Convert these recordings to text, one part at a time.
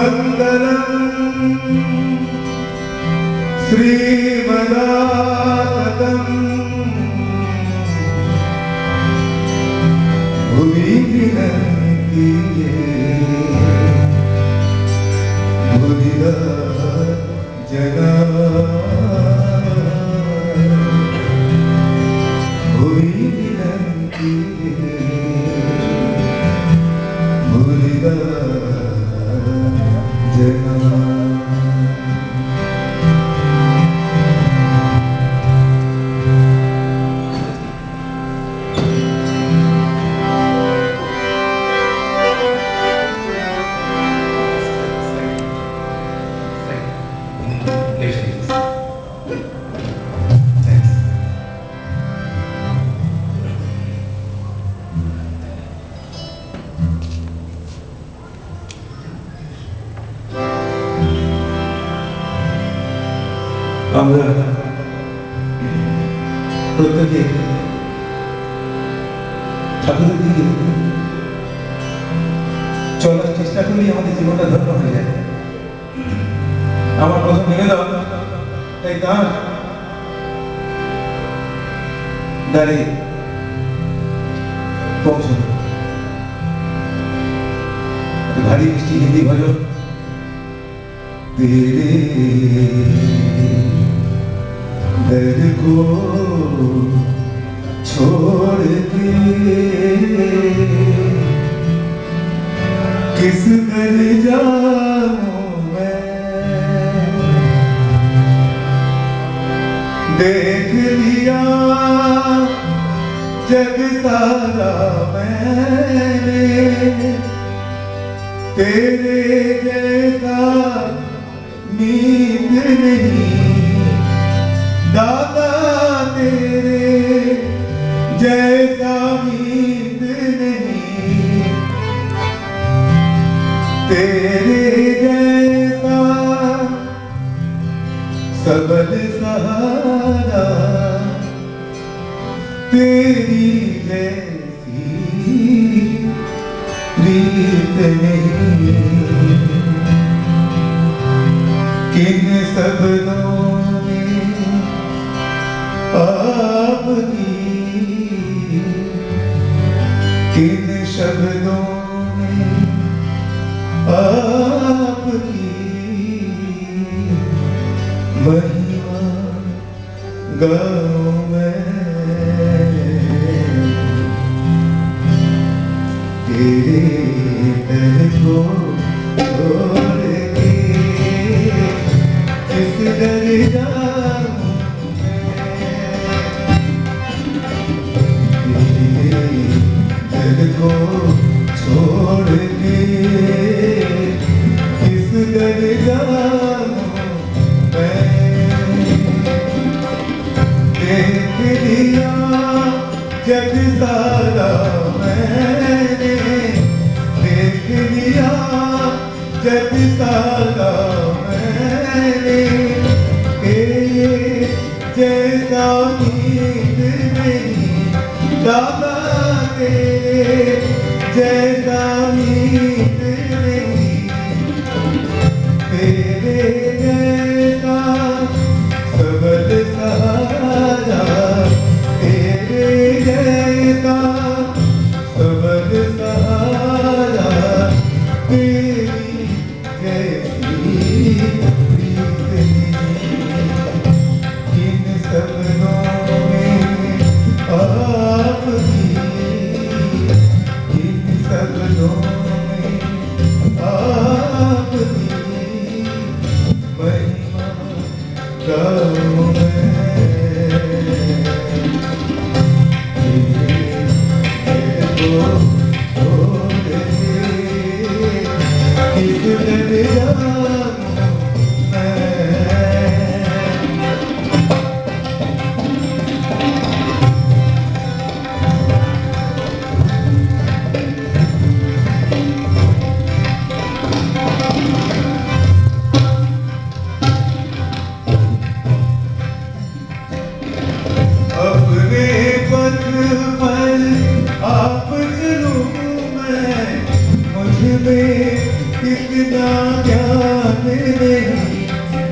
वन्दनम् श्रीमदातम् श्रीमदा আমরা প্রত্যেকে ঠাকুরের দিকে চলার চেষ্টা করলেই আমাদের জীবনটা ধন্য হয়ে যায়। আমার প্রথম নিবেদন তাই তার দাঁড়িয়ে পৌঁছল ভারী মিষ্টি হিন্দি ভজন तेरे को छोड़ किस दर जाऊँ मैं? देख लिया जग सारा मैंने तेरे जैसा तेरे जैसा सबल सहारा तेरी महिमा गाऊं मैं तेरे दर को छोड़ के किस दर जाऊँ? तेरे दर को मैंने तेरे जैसा नींद नहीं दादा जैसा नींद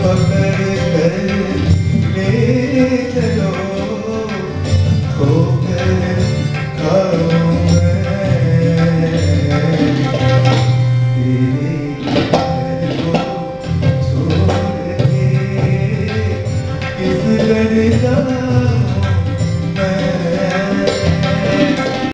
but